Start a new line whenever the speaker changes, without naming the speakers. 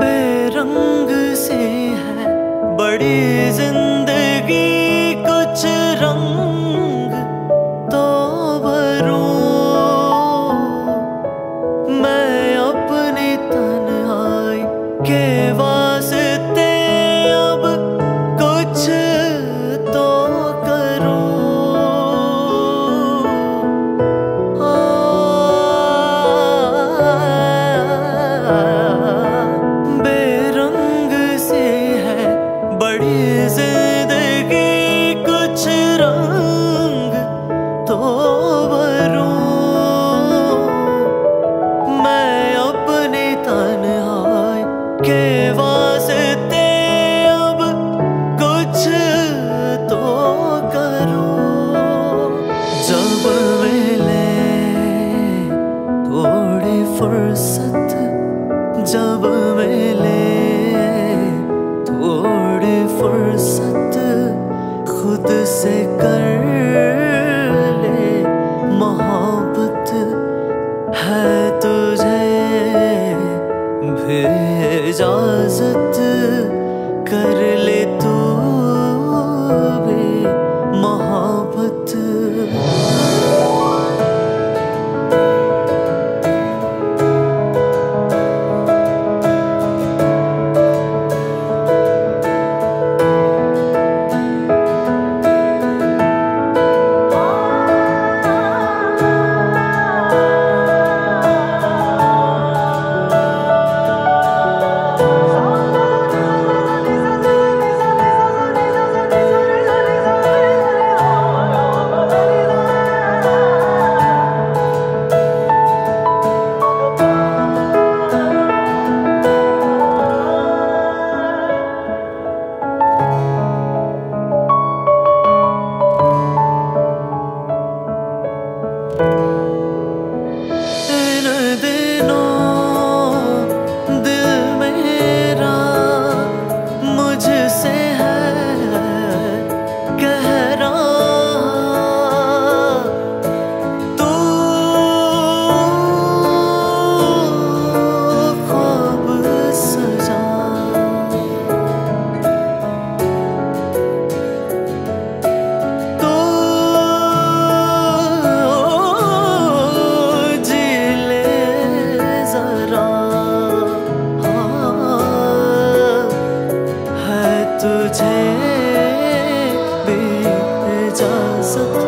बेरंग से है बड़ी ज़िंदगी। जब मिले थोड़ी फुर्सत खुद से कर ले। मोहब्बत है तुझे भी इजाज़त कर present